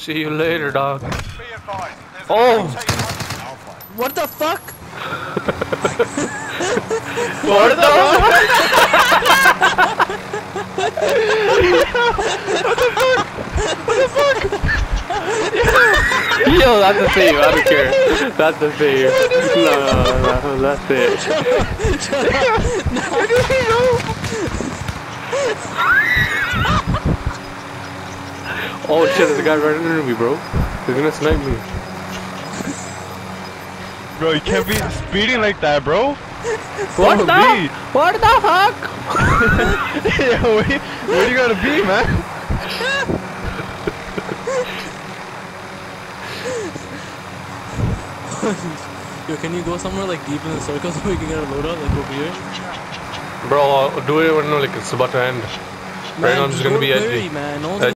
See you later, dog. Be advised. There's a Oh. team Alpha. What the fuck? What the fuck? Yo, that's the thing. I don't care. That's the thing. No, no, no, that's it. Oh shit, there's a guy right under me, bro. He's gonna snipe me. Bro, you can't be speeding like that, bro. What the? me. What the fuck? yeah, where, where you gotta be, man? Yo, can you go somewhere like deep in the circle so we can get a loadout like over here? Bro, I'll do it when like it's about to end. Right now I'm just gonna be edgy. man. No one's